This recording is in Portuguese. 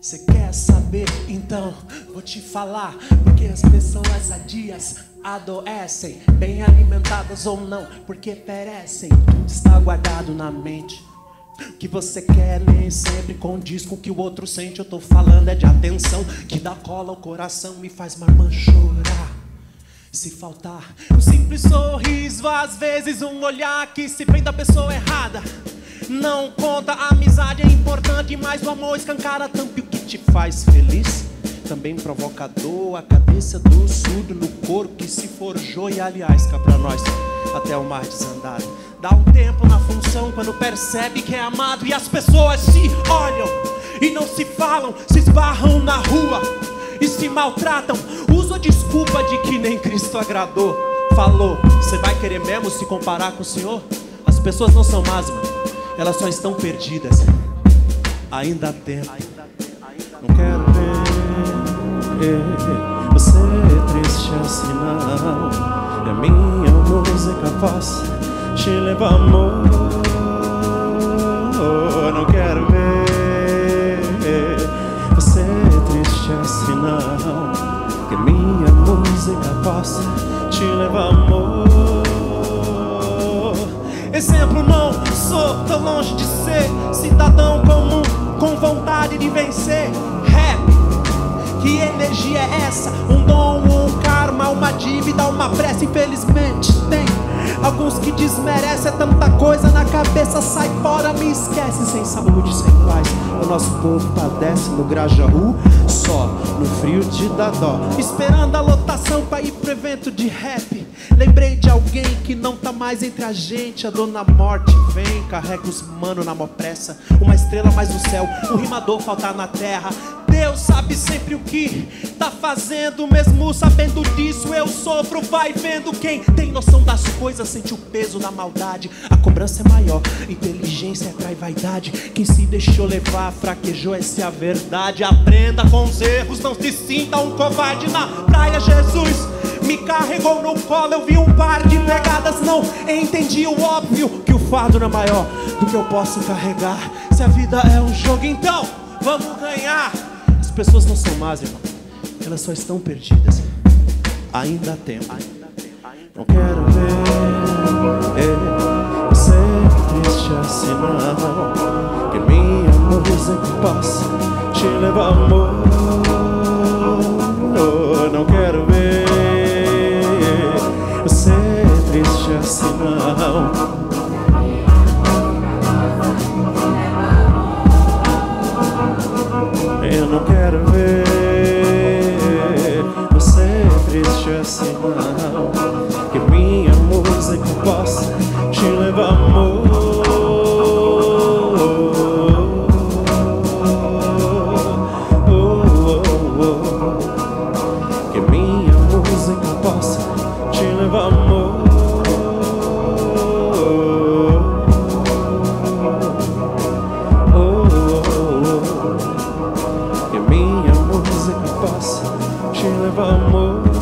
Você quer saber? Então vou te falar. Porque as pessoas sadias adoecem, bem alimentadas ou não, porque perecem. Tudo está guardado na mente. O que você quer nem sempre condiz com o que o outro sente. Eu tô falando é de atenção que dá cola ao coração e faz marmã chorar. Se faltar um simples sorriso, às vezes um olhar que se vem da pessoa errada. Não conta, a amizade é importante, mas o amor escancara tanto o que te faz feliz. Também provocador, a cabeça do surdo no corpo que se forjou e aliás cá pra nós até o mar desandado. Dá um tempo na função quando percebe que é amado e as pessoas se olham e não se falam, se esbarram na rua e se maltratam. Usa a desculpa de que nem Cristo agradou. Falou, você vai querer mesmo se comparar com o Senhor? As pessoas não são más, mano. Elas só estão perdidas. Ainda há tempo. Não quero ver você triste assim, não. E a minha música possa te levar, amor. Não quero ver você triste assim, não. Que a minha música possa te levar, amor. Exemplo, sou tão longe de ser cidadão comum com vontade de vencer. Rap, que energia é essa? Um dom, um karma, uma dívida, uma pressa, infelizmente tem. Alguns que desmerecem tanta coisa na cabeça, sai fora, me esquece. Sem saúde, sem paz, o nosso povo padece no Grajaú, só no frio de dar dó. Esperando a lotação pra ir pro evento de rap. Lembrei de que não tá mais entre a gente. A dona morte vem, carrega os mano na mó pressa. Uma estrela mais no céu, um rimador faltar na terra. Deus sabe sempre o que tá fazendo, mesmo sabendo disso. Eu sofro, vai vendo quem tem noção das coisas, sente o peso da maldade. A cobrança é maior, inteligência atrai vaidade. Quem se deixou levar, fraquejou, essa é a verdade. Aprenda com os erros, não se sinta um covarde na praia, Jesus me carregou no colo. Eu vi um par de pegadas, não entendi o óbvio que o fardo não é maior do que eu posso carregar. Se a vida é um jogo, então vamos ganhar. As pessoas não são más, irmão, elas só estão perdidas. Ainda há tempo. Não quero ver você triste assim, não quero ver. Você triste assim não. Que minha música possa je ne vais pas mourir.